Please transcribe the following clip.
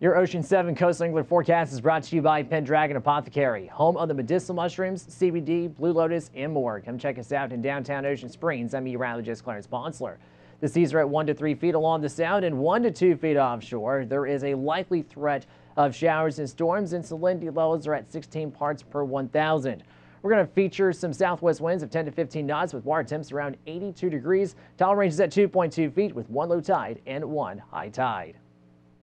Your Ocean 7 Coastal Angler forecast is brought to you by Pendragon Apothecary, home of the medicinal mushrooms, CBD, Blue Lotus, and more. Come check us out in downtown Ocean Springs. I'm meteorologist Clarence Ponsler. The seas are at 1 to 3 feet along the sound and 1 to 2 feet offshore. There is a likely threat of showers and storms, and salinity levels are at 16 parts per 1,000. We're going to feature some southwest winds of 10 to 15 knots with water temps around 82 degrees. Tide range is at 2.2 feet with one low tide and one high tide.